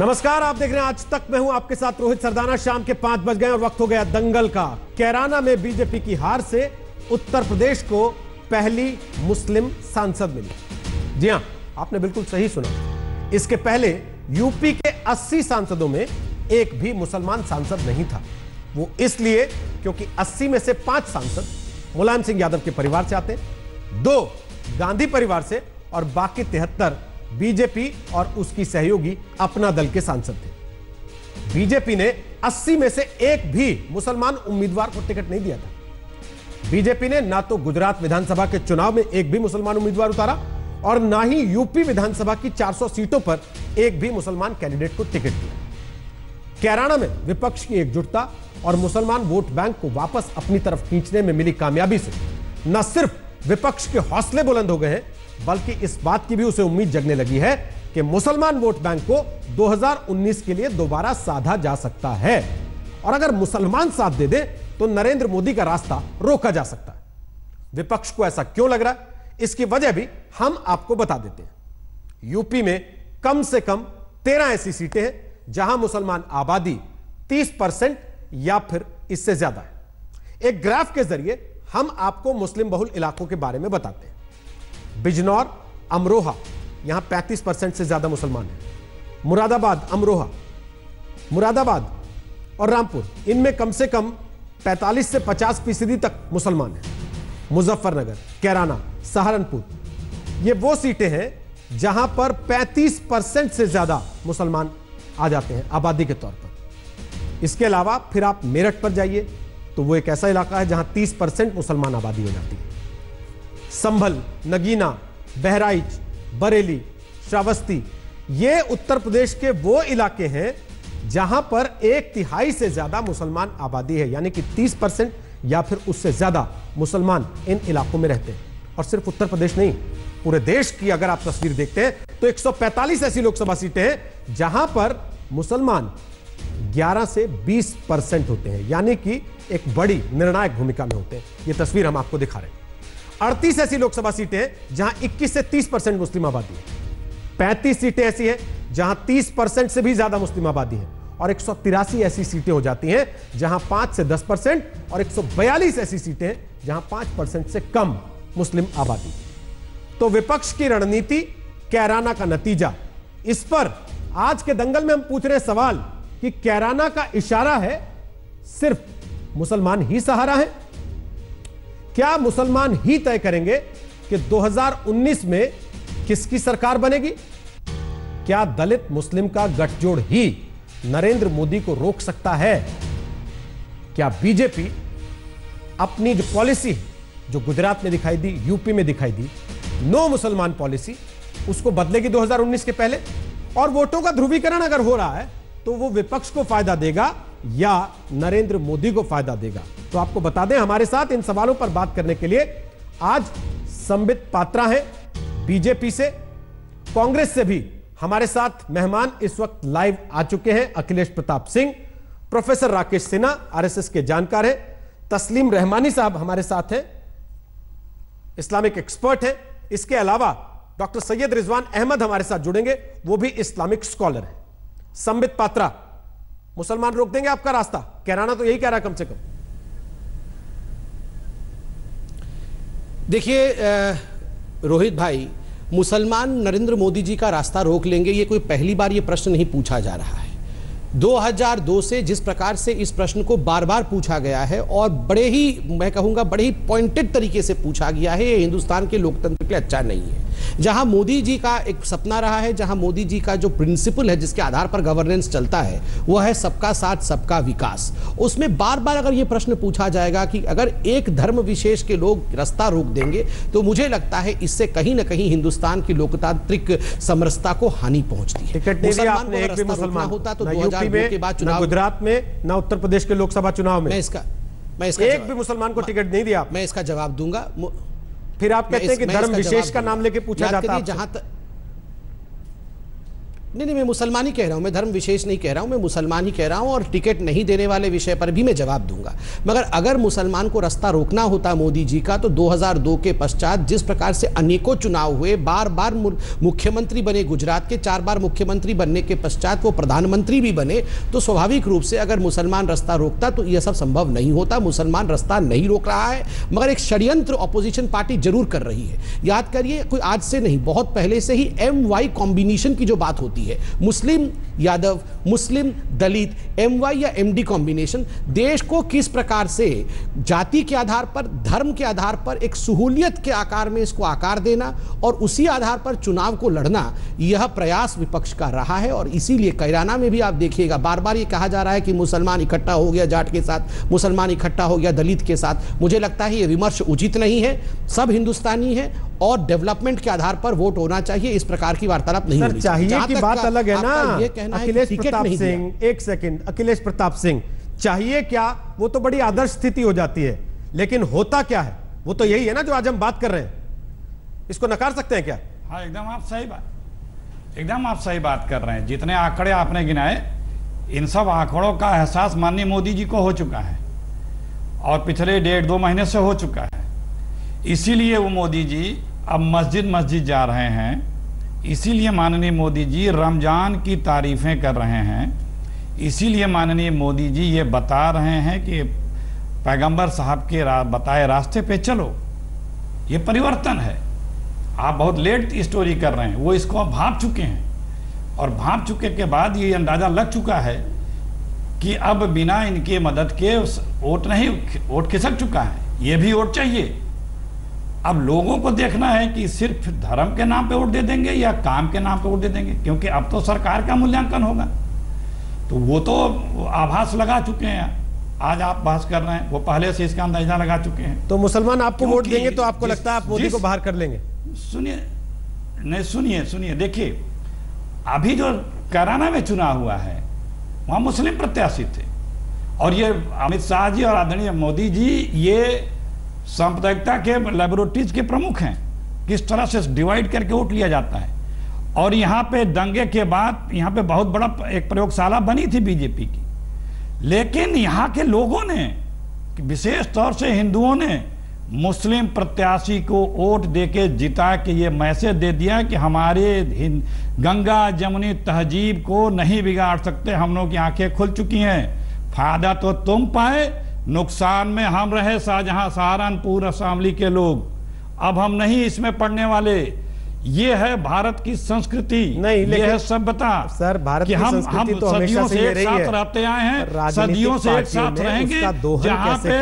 नमस्कार, आप देख रहे हैं आज तक मैं हूँ आपके साथ रोहित सरदाना। शाम के पाँच बज गए और वक्त हो गया दंगल का। कैराना में बीजेपी की हार से उत्तर प्रदेश को पहली मुस्लिम सांसद मिली। जी हाँ, आपने बिल्कुल सही सुना। इसके पहले यूपी के 80 सांसदों में एक भी मुसलमान सांसद नहीं था। वो इसलिए क्योंकि 80 में से पाँच सांसद मुलायम सिंह यादव के परिवार से आते, दो गांधी परिवार से और बाकी तिहत्तर बीजेपी और उसकी सहयोगी अपना दल के सांसद थे। बीजेपी ने 80 में से एक भी मुसलमान उम्मीदवार को टिकट नहीं दिया था। बीजेपी ने ना तो गुजरात विधानसभा के चुनाव में एक भी मुसलमान उम्मीदवार उतारा और ना ही यूपी विधानसभा की 400 सीटों पर एक भी मुसलमान कैंडिडेट को टिकट दिया। कैराना में विपक्ष की एकजुटता और मुसलमान वोट बैंक को वापस अपनी तरफ़ खींचने में मिली कामयाबी से न सिर्फ़ विपक्ष के हौसले बुलंद हो गए हैं बल्कि इस बात की भी उसे उम्मीद जगने लगी है कि मुसलमान वोट बैंक को 2019 के लिए दोबारा साधा जा सकता है। और अगर मुसलमान साथ दे दे तो नरेंद्र मोदी का रास्ता रोका जा सकता है। विपक्ष को ऐसा क्यों लग रहा है? इसकी वजह भी हम आपको बता देते हैं। यूपी में कम से कम तेरह ऐसी सीटें हैं, जहाँ मुसलमान आबादी 30 परसेंट या फिर इससे ज़्यादा है। एक ग्राफ के ज़रिए हम आपको मुस्लिम बहुल इलाकों के बारे में बताते हैं। बिजनौर, अमरोहा, यहाँ 35 परसेंट से ज़्यादा मुसलमान हैं। मुरादाबाद, अमरोहा, मुरादाबाद और रामपुर, इनमें कम से कम 45 से 50 फ़ीसदी तक मुसलमान हैं। मुजफ्फरनगर, कैराना, सहारनपुर, ये वो सीटें हैं जहाँ पर 35 परसेंट से ज़्यादा मुसलमान आ जाते हैं आबादी के तौर पर। इसके अलावा फिर आप मेरठ पर जाइए तो वो एक ऐसा इलाका है जहाँ 30 परसेंट मुसलमान आबादी हो जाती है। संभल, नगीना, बहराइच, बरेली, श्रावस्ती, ये उत्तर प्रदेश के वो इलाके हैं जहाँ पर एक तिहाई से ज़्यादा मुसलमान आबादी है, यानी कि 30 परसेंट या फिर उससे ज़्यादा मुसलमान इन इलाकों में रहते हैं। और सिर्फ़ उत्तर प्रदेश नहीं, पूरे देश की अगर आप तस्वीर देखते हैं तो 145 ऐसी लोकसभा सीटें हैं जहाँ पर मुसलमान 11 से 20 परसेंट होते हैं, यानी कि एक बड़ी निर्णायक भूमिका में होते हैं। ये तस्वीर हम आपको दिखा रहे हैं। अड़तीस ऐसी लोकसभा सीटें हैं, जहाँ 21 से 30 परसेंट मुस्लिम आबादी है। पैंतीस सीटें ऐसी हैं, जहाँ 30 परसेंट से भी ज़्यादा मुस्लिम आबादी है। और एक सौ तिरासी ऐसी सीटें हो जाती हैं, जहाँ 5 से 10 परसेंट और 142 ऐसी सीटें हैं जहाँ 5 परसेंट से कम मुस्लिम आबादी। तो विपक्ष की रणनीति, कैराना का नतीजा। इस पर आज के दंगल में हम पूछ रहे सवाल कि कैराना का इशारा है, सिर्फ़ मुसलमान ही सहारा है? क्या मुसलमान ही तय करेंगे कि 2019 में किसकी सरकार बनेगी? क्या दलित मुस्लिम का गठजोड़ ही नरेंद्र मोदी को रोक सकता है? क्या बीजेपी अपनी जो पॉलिसी जो गुजरात में दिखाई दी, यूपी में दिखाई दी, नो मुसलमान पॉलिसी, उसको बदलेगी 2019 के पहले? और वोटों का ध्रुवीकरण अगर हो रहा है तो वो विपक्ष को फ़ायदा देगा या नरेंद्र मोदी को फ़ायदा देगा। तो आपको बता दें, हमारे साथ इन सवालों पर बात करने के लिए आज संबित पात्रा है बीजेपी से, कांग्रेस से भी हमारे साथ मेहमान इस वक्त लाइव आ चुके हैं अखिलेश प्रताप सिंह, प्रोफेसर राकेश सिन्हा, आरएसएस के जानकार हैं, तस्लीम रहमानी साहब हमारे साथ हैं, इस्लामिक एक्सपर्ट हैं। इसके अलावा डॉक्टर सैयद रिजवान अहमद हमारे साथ जुड़ेंगे, वो भी इस्लामिक स्कॉलर हैं। संबित पात्रा मुसलमान रोक देंगे आपका रास्ता। कैराना तो यही कह रहा कम से कम। देखिए रोहित भाई, मुसलमान नरेंद्र मोदी जी का रास्ता रोक लेंगे, ये कोई पहली बार ये प्रश्न नहीं पूछा जा रहा है। 2002 से जिस प्रकार से इस प्रश्न को बार बार पूछा गया है और बड़े ही, मैं कहूँगा, बड़े ही पॉइंटेड तरीके से पूछा गया है, ये हिंदुस्तान के लोकतंत्र के लिए अच्छा नहीं है। जहाँ मोदी जी का एक सपना रहा है जहाँ मोदी जी का जो प्रिंसिपल है जिसके आधार पर गवर्नेंस चलता है वह है सबका साथ सबका विकास। उसमें बार बार अगर यह प्रश्न पूछा जाएगा कि अगर एक धर्म विशेष के लोग रास्ता रोक देंगे तो मुझे लगता है इससे कहीं ना कहीं हिंदुस्तान की लोकतांत्रिक समरसता को हानि पहुँचती है। मुसलमान होता तो दो के बाद चुनाव गुजरात में ना उत्तर प्रदेश के लोकसभा चुनाव में। इसका मैं इसका एक भी मुसलमान को टिकट नहीं दिया मैं इसका जवाब दूँगा। फिर आप कहते हैं कि धर्म विशेष का नाम लेके पूछा जाता है जहाँ तक नहीं नहीं, मैं मुसलमान ही कह रहा हूँ, मैं धर्म विशेष नहीं कह रहा हूँ, मैं मुसलमान ही कह रहा हूँ और टिकट नहीं देने वाले विषय पर भी मैं जवाब दूँगा। मगर अगर मुसलमान को रास्ता रोकना होता मोदी जी का तो 2002 के पश्चात जिस प्रकार से अनेकों चुनाव हुए बार बार मुख्यमंत्री बने गुजरात के, चार बार मुख्यमंत्री बनने के पश्चात वो प्रधानमंत्री भी बने तो स्वाभाविक रूप से अगर मुसलमान रास्ता रोकता तो यह सब संभव नहीं होता, मुसलमान रास्ता नहीं रोक रहा है। मगर एक षड्यंत्र ऑपोजिशन पार्टी ज़रूर कर रही है। याद करिए, कोई आज से नहीं, बहुत पहले से ही एम वाई कॉम्बिनेशन की जो बात होती है Muslim Yadav, Muslim Dalit M या एम डी कॉम्बिनेशन देश को किस प्रकार से जाति के आधार पर, धर्म के आधार पर, एक सहूलियत के आकार में इसको आकार देना और उसी आधार पर चुनाव को लड़ना, यह प्रयास विपक्ष का रहा है और इसीलिए कैराना में भी आप देखिएगा बार बार ये कहा जा रहा है कि मुसलमान इकट्ठा हो गया जाट के साथ, मुसलमान इकट्ठा हो गया दलित के साथ। मुझे लगता है ये विमर्श उचित नहीं है, सब हिंदुस्तानी है और डेवलपमेंट के आधार पर वोट होना चाहिए इस प्रकार की वार्तालाप नहीं होनी चाहिए। की बात अलग है ना? अखिलेश प्रताप सिंह एक सेकंड अखिलेश प्रताप सिंह चाहिए क्या? वो तो बड़ी आदर्श स्थिति हो जाती है। लेकिन होता क्या है? वो तो यही है ना जो आज हम बात कर रहे हैं। इसको नकार सकते हैं क्या? हाँ एकदम आप सही बात एकदम आप सही बात कर रहे हैं। जितने आंकड़े आपने गिनाए इन सब आंकड़ों का एहसास माननीय मोदी जी को हो चुका है। और पिछले डेढ़ दो महीने से हो चुका है। इसीलिए वो मोदी जी अब मस्जिद मस्जिद जा रहे हैं। इसीलिए माननीय मोदी जी रमज़ान की तारीफ़ें कर रहे हैं। इसीलिए माननीय मोदी जी ये बता रहे हैं कि पैगंबर साहब के रा, बताए रास्ते पे चलो। ये परिवर्तन है। आप बहुत लेट स्टोरी कर रहे हैं। वो इसको अब भाप चुके हैं। और भाप चुके के बाद ये अंदाज़ा लग चुका है कि अब बिना इनके मदद के वोट नहीं वोट खिसक चुका है। ये भी वोट चाहिए। अब लोगों को देखना है कि सिर्फ़ धर्म के नाम पे वोट दे देंगे या काम के नाम पे वोट दे देंगे क्योंकि अब तो सरकार का मूल्यांकन होगा। तो वो तो आभास लगा चुके हैं। आज आप बहस कर रहे हैं वो पहले से इसका अंदाज़ा लगा चुके हैं। तो मुसलमान आपको वोट देंगे तो आपको लगता है आप मोदी को बाहर कर लेंगे? सुनिए नहीं सुनिए सुनिए। देखिए अभी जो कैराना में चुनाव हुआ है वहाँ मुस्लिम प्रत्याशी थे। और ये अमित शाह जी और आदरणीय मोदी जी ये सांप्रदायिकता के लेबोरेटरीज के प्रमुख हैं। किस तरह से डिवाइड करके वोट लिया जाता है? और यहाँ पे दंगे के बाद यहाँ पे बहुत बड़ा एक प्रयोगशाला बनी थी बीजेपी की। लेकिन यहाँ के लोगों ने, विशेष तौर से हिंदुओं ने मुस्लिम प्रत्याशी को वोट देके जिता के ये मैसेज दे दिया कि हमारे गंगा जमुनी तहजीब को नहीं बिगाड़ सकते, हम लोग की आँखें खुल चुकी हैं। फ़ायदा तो तुम पाए नुकसान में हम रहे शाहजहां सहारनपुर असामली के लोग। अब हम नहीं इसमें पढ़ने वाले। ये है भारत की संस्कृति। नहीं ये है सभ्यता। सर भारत की हम हम तो सदियों से एक साथ रहते आए हैं सदियों से एक साथ रहेंगे। जहाँ पे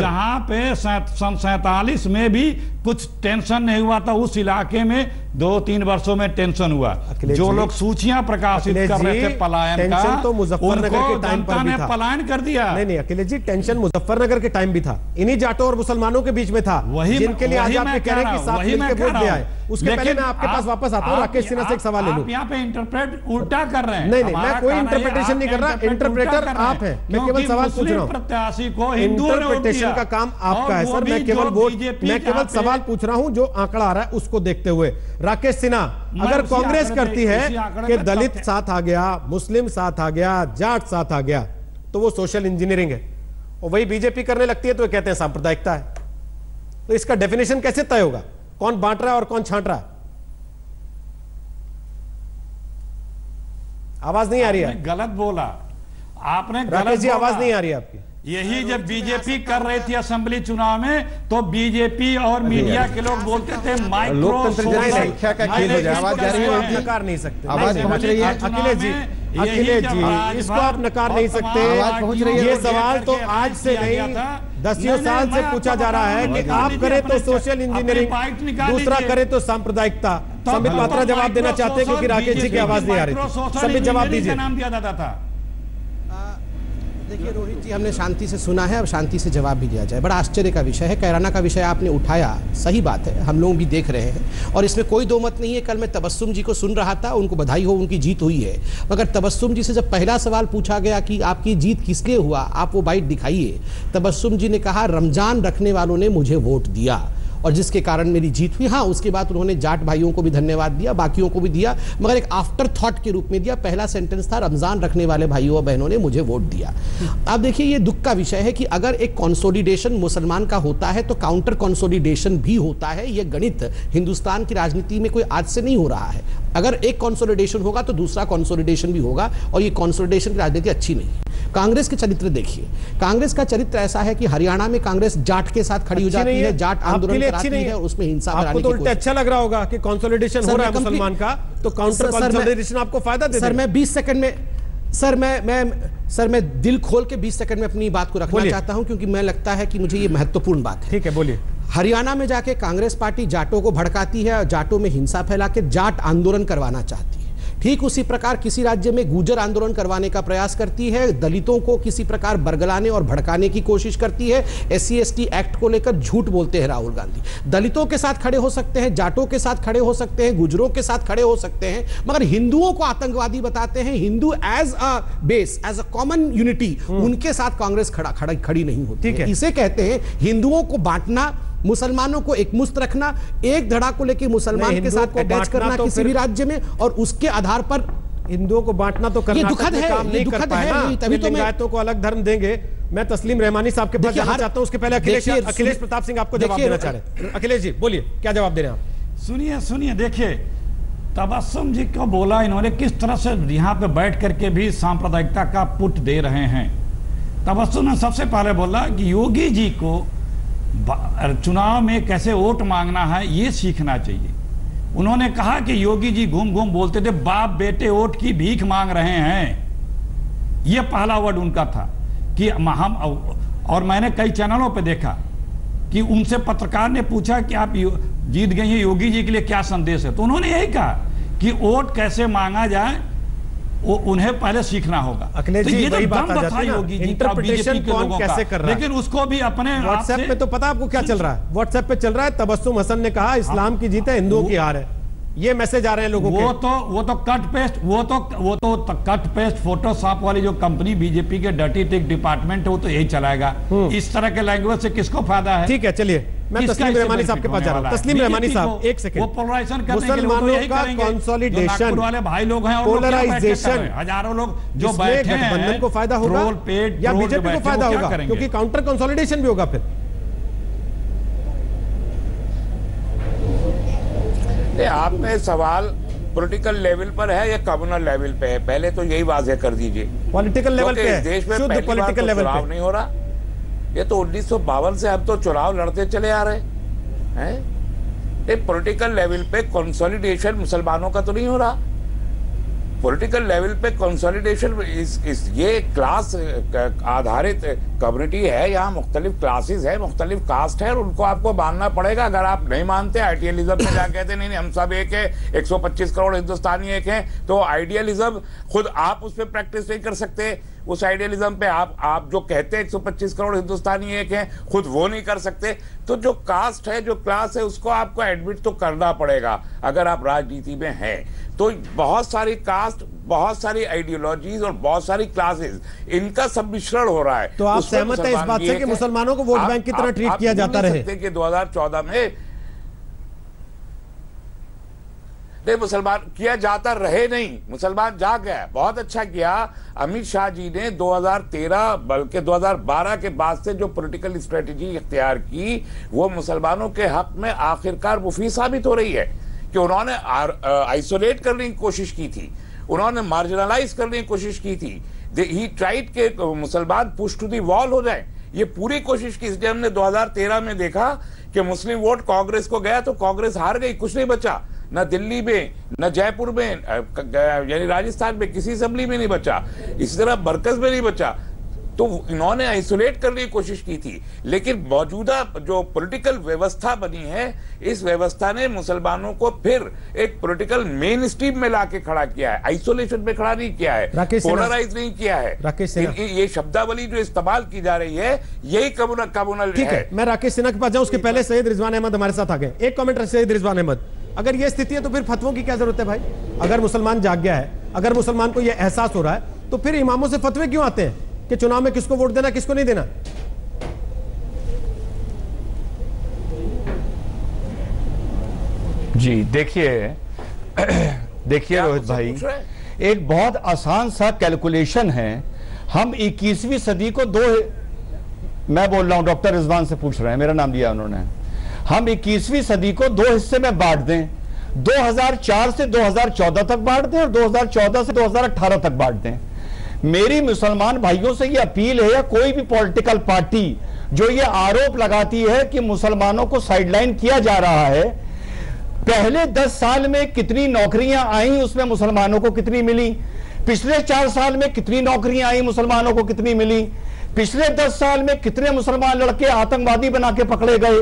जहाँ पे सन सैतालीस में भी कुछ टेंशन नहीं हुआ था उस इलाके में दो तीन वर्षों में टेंशन हुआ। जो लोग सूचियाँ प्रकाशित कर रहे थे पलायन का तो मुजफ्फरनगर के टाइम पर भी था। पलायन कर दिया। नहीं नहीं अखिलेश जी टेंशन मुजफ्फरनगर के टाइम भी था। इन्हीं जाटों और मुसलमानों के बीच में था वही जिनके लिए आज आप कह रहे हैं कि साथ मिलकर वोट दिया है। उसके पहले मैं आपके पास वापस आता हूँ राकेश सिन्हा से एक सवाल ले लूँ। यहाँ पे इंटरप्रेट उल्टा कर रहे हैं। नहीं नहीं मैं कोई इंटरप्रिटेशन नहीं कर रहा। इंटरप्रेटर आप है। मैं केवल सवाल पूछ रहा हूँ। प्रत्याशी को इंटरप्रिटेशन का काम आपका है सर। मैं केवल वोट मैं केवल सवाल पूछ रहा हूँ जो आंकड़ा आ रहा है उसको देखते हुए। राकेश सिन्हा अगर कांग्रेस करती है कि दलित साथ आ गया मुस्लिम साथ आ गया जाट साथ आ गया तो वो सोशल इंजीनियरिंग है। और वही बीजेपी करने लगती है तो कहते हैं सांप्रदायिकता है। तो इसका डेफिनेशन कैसे तय होगा? कौन बांट रहा है और कौन छांट रहा है? आवाज़ नहीं आ रही है। गलत बोला। आपने राकेश जी आवाज़ नहीं आ रही है आपकी। यही जब बीजेपी कर रही थी असेंबली चुनाव में तो बीजेपी और मीडिया के लोग बोलते थे माइक्रो संख्या का खेल हो जाए आवाज़ जा रही है। नकार नहीं सकते। आवाज़ पहुँच रही है। अखिलेश जी इसको आप नकार नहीं सकते। आवाज़ पहुँच रही है। ये सवाल तो आज से नहीं दसियों साल से पूछा जा रहा है कि आप करें तो सोशल इंजीनियरिंग दूसरा करें तो सांप्रदायिकता। संबित पात्रा जवाब देना चाहते हैं क्योंकि राकेश जी की आवाज़ नहीं आ रही संबित जवाब दीजिए। नाम दिया जाता था। देखिए, रोहित जी, हमने शांति से सुना है, अब शांति से जवाब भी दिया जाए। बड़ा आश्चर्य का विषय है, कैराना का विषय आपने उठाया, सही बात है, हम लोग भी देख रहे हैं। और इसमें कोई दो मत नहीं है, कल मैं तबस्सुम जी को सुन रहा था, उनको बधाई हो, उनकी जीत हुई है। मगर तबस्सुम जी से जब पहला सवाल पूछा गया कि आपकी जीत किसके हुआ, आप वो बाइट दिखाइए। तबस्सुम जी ने कहा, रमज़ान रखने वालों ने मुझे वोट दिया। और जिसके कारण मेरी जीत हुई। हाँ उसके बाद उन्होंने जाट भाइयों को भी धन्यवाद दिया, बाकियों को भी दिया, मगर एक आफ्टर थॉट के रूप में दिया। पहला सेंटेंस था, रमज़ान रखने वाले भाइयों और बहनों ने मुझे वोट दिया। अब देखिए, ये दुख का विषय है कि अगर एक कॉन्सोलिडेशन मुसलमान का होता है तो काउंटर कॉन्सोलिडेशन भी होता है। ये गणित हिंदुस्तान की राजनीति में कोई आज से नहीं हो रहा है। अगर एक कॉन्सोलिडेशन होगा तो दूसरा कॉन्सोलिडेशन भी होगा, और ये कॉन्सोलिडेशन की राजनीति अच्छी नहीं कांग्रेस के चरित्र देखिए। कांग्रेस का चरित्र ऐसा है कि हरियाणा में कांग्रेस जाट के साथ खड़ी हो जाती है जाट आंदोलन कराती है और उसमें हिंसा आपको तो उल्टे अच्छा लग रहा होगा कि कंसोलिडेशन हो रहा है मुसलमान का तो काउंटर कंसोलिडेशन आपको फ़ायदा दे सर मैं 20 सेकंड में सर मैं मैं सर मैं दिल खोल के 20 सेकंड में अपनी बात को रखना चाहता हूँ क्योंकि मैं लगता है कि मुझे ये महत्वपूर्ण बात है। ठीक है बोलिए। हरियाणा में जाके कांग्रेस पार्टी जाटों को भड़काती है और जाटों में हिंसा फैला के जाट आंदोलन करवाना चाहती है। ठीक उसी प्रकार किसी राज्य में गुजर आंदोलन करवाने का प्रयास करती है दलितों को किसी प्रकार बरगलाने और भड़काने की कोशिश करती है एस सी एक्ट को लेकर झूठ बोलते हैं राहुल गांधी। दलितों के साथ खड़े हो सकते हैं जाटों के साथ खड़े हो सकते हैं गुजरों के साथ खड़े हो सकते हैं मगर हिंदुओं को आतंकवादी बताते हैं Hindu as a base as a common unity उनके साथ कांग्रेस खड़ा खड़ा खड़ी नहीं होती है। इसे कहते हैं हिंदुओं को बांटना मुसलमानों को एक मुस्त रखना एक धड़ा को लेकर मुसलमान के साथ अटैच करना तो किसी भी राज्य में और उसके आधार पर हिंदुओं को बांटना तो कर्नाटक दुखद में है, काम ये नहीं कर दुखद पाए है, ना। तभी तो मैं- को अलग धर्म देंगे। मैं तस्लीम रहमानी साहब के पास जाना चाहता हूँ उसके पहले अखिलेश अखिलेश प्रताप सिंह आपको जवाब देना चाह रहे हैं। अखिलेश जी बोलिए क्या जवाब दे रहे हैं आप? सुनिए सुनिए देखिए तबस्सुम जी को बोला इन्होंने किस तरह से यहाँ पे बैठ करके भी सांप्रदायिकता का पुट दे रहे हैं? तबस्सुम ने सबसे पहले बोला कि योगी जी को चुनाव में कैसे वोट मांगना है, ये सीखना चाहिए। उन्होंने कहा कि योगी जी घूम घूम बोलते थे, बाप बेटे वोट की भीख मांग रहे हैं। ये पहला वर्ड उनका था कि हम और मैंने कई चैनलों पर देखा कि उनसे पत्रकार ने पूछा कि आप जीत गए हैं, योगी जी के लिए क्या संदेश है? तो उन्होंने यही कहा कि वोट कैसे मांगा जाए वो उन्हें पहले सीखना होगा। अखिलेश तो जी, ये तो बात दम आ जाती था है ना, योगी जी का interpretation बीजेपी के। कौन कैसे कर रहा है? लेकिन उसको भी अपने व्हाट्सएप पे तो पता आपको क्या चल रहा है? व्हाट्सएप पे चल रहा है तबस्सुम हसन ने कहा इस्लाम की जीत है हिंदुओं की हार है। ये मैसेज आ रहे हैं लोगों वो के। तो वो तो कट पेस्ट वो तो वो तो कट पेस्ट फोटोशॉप वाली जो कंपनी बीजेपी के डटी टिक डिपार्टमेंट है वो तो यही चलाएगा। इस तरह के लैंग्वेज से किसको फ़ायदा है? ठीक है चलिए। मैं तस्लीम रहमानी साहब के पास जा रहा हूँ? तस्लीम रहमानी साहब एक सेकंड वो पोलराइजेशन तो मुसलमानों का कंसोलिडेशन वाले भाई लोग हैं पोलराइजेशन हज़ारों लोग जो बैठे गठबंधन को फ़ायदा होगा या बीजेपी को फ़ायदा होगा? क्योंकि काउंटर कंसोलिडेशन भी होगा फिर। नहीं आपने सवाल पॉलिटिकल लेवल पर है या कम्युनल लेवल पे है? पहले तो यही वाजे कर दीजिए। पॉलिटिकल लेवल पे देश में पहली बार पॉलिटिकल तो लेवल चुनाव पे। नहीं हो रहा। ये तो उन्नीस सौ बावन से अब तो चुनाव लड़ते चले आ रहे हैं। ये पॉलिटिकल लेवल पे कंसोलिडेशन मुसलमानों का तो नहीं हो रहा। पॉलिटिकल लेवल पे कंसोलिडेशन इस, इस ये क्लास आधारित कम्युनिटी है यहाँ मुख्तलिफ़ क्लासेस है मुख्तलिफ़ कास्ट है और उनको आपको मानना पड़ेगा। अगर आप नहीं मानते आइडियलिज्म में जा कहते नहीं नहीं हम सब एक है 125 करोड़ हिंदुस्तानी एक हैं तो आइडियलिज्म खुद आप उस पर प्रैक्टिस नहीं कर सकते। उस आइडियलिज्म पे आप आप जो कहते हैं 125 करोड़ हिंदुस्तानी एक हैं खुद वो नहीं कर सकते। तो जो कास्ट है जो क्लास है उसको आपको एडमिट तो करना पड़ेगा अगर आप राजनीति में हैं। तो बहुत सारी कास्ट बहुत सारी आइडियोलॉजीज और बहुत सारी क्लासेस इनका सम्मिश्रण हो रहा है तो आप सहमत हैं इस बात से कि। मुसलमानों को वोट आप- बैंक की तरह ट्रीट किया जाता रहे। कि 2014 में नहीं मुसलमान किया जाता रहे नहीं मुसलमान जा गया बहुत अच्छा किया अमित शाह जी ने 2013 बल्कि 2012 के बाद से जो पॉलिटिकल स्ट्रेटेजी इख्तियार की वो मुसलमानों के हक में आखिरकार मुफी साबित हो रही है कि उन्होंने आइसोलेट करने की कोशिश की थी। उन्होंने मार्जिनलाइज करने की कोशिश की थी। ही ट्राइड के मुसलमान पुश टू दी वॉल हो जाए। ये पूरी कोशिश की इसलिए हमने 2013 में देखा कि मुस्लिम वोट कांग्रेस को गया तो कांग्रेस हार गई, कुछ नहीं बचा। न दिल्ली में, न जयपुर में यानी राजस्थान में किसी असेंबली में नहीं बचा। इसी तरह बरकस में नहीं बचा। तो इन्होंने आइसोलेट करने की कोशिश की थी। लेकिन मौजूदा जो पॉलिटिकल व्यवस्था बनी है इस व्यवस्था ने मुसलमानों को फिर एक पॉलिटिकल मेन स्ट्रीम में लाके खड़ा किया है। आइसोलेशन में खड़ा नहीं किया है। पोलराइज नहीं किया है। राकेश ये शब्दावली जो इस्तेमाल की जा रही है यही कम्युनल कम्युनल ठीक है मैं राकेश सिन्हा के पास जाऊँ उसके पहले सैयद रिजवान अहमद हमारे साथ आ गए। एक कमेंट सैयद रिजवान अहमद। अगर ये स्थिति है तो फिर फतवों की क्या ज़रूरत है भाई? अगर मुसलमान जाग गया है अगर मुसलमान को यह एहसास हो रहा है तो फिर इमामों से फतवे क्यों आते हैं? कि चुनाव में किसको वोट देना किसको नहीं देना? जी देखिए देखिए रोहित भाई? एक बहुत आसान सा कैलकुलेशन है। हम 21वीं सदी को दो मैं बोल रहा हूँ डॉक्टर रिजवान से पूछ रहे हैं मेरा नाम लिया उन्होंने। हम 21वीं सदी को दो हिस्से में बांट दें। 2004 से 2014 तक बांट दें और 2014 से 2018 तक बांट दें। मेरी मुसलमान भाइयों से ये अपील है या कोई भी पॉलिटिकल पार्टी जो ये आरोप लगाती है कि मुसलमानों को साइडलाइन किया जा रहा है, पहले दस साल में कितनी नौकरियाँ आई उसमें मुसलमानों को कितनी मिली? पिछले चार साल में कितनी नौकरियाँ आई मुसलमानों को कितनी मिली? पिछले दस साल में कितने मुसलमान लड़के आतंकवादी बना के पकड़े गए?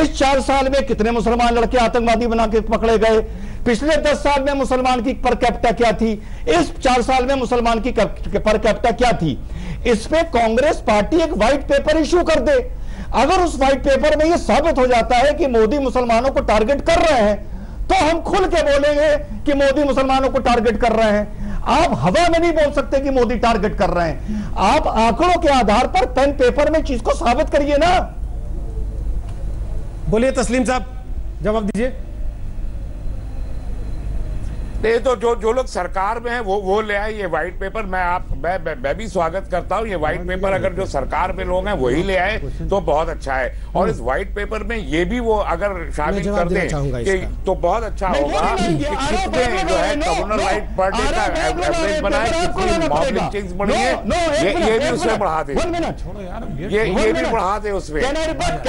इस चार साल में कितने मुसलमान लड़के आतंकवादी बना के पकड़े गए? पिछले दस साल में मुसलमान की पर कैपिटा क्या थी? इस चार साल में मुसलमान की पर कैपिटा क्या थी? इस पे कांग्रेस पार्टी एक व्हाइट पेपर इशू कर दे। अगर उस व्हाइट पेपर में यह साबित हो जाता है कि मोदी मुसलमानों को टारगेट कर रहे हैं तो हम खुल के बोलेंगे कि मोदी मुसलमानों को टारगेट कर रहे हैं। आप हवा में नहीं बोल सकते कि मोदी टारगेट कर रहे हैं। आप आंकड़ों के आधार पर पेन पेपर में चीज़ को साबित करिए ना। बोलिए तस्लीम साहब, जवाब दीजिए। नहीं तो जो जो लोग सरकार में है वो वो ले आए ये व्हाइट पेपर मैं आप मैं मैं, मैं भी स्वागत करता हूँ। ये व्हाइट पेपर अगर जो सरकार में लोग हैं वही ले आए तो बहुत अच्छा है। और इस व्हाइट पेपर में ये भी वो अगर शामिल कर दें कि तो बहुत अच्छा होगा। कितने जो है कम्युनल राइट पर डे का एवरेज बनाए कितनी। बढ़ी है। ये ये भी उसमें बढ़ा दे। ये ये भी बढ़ा दे उसमें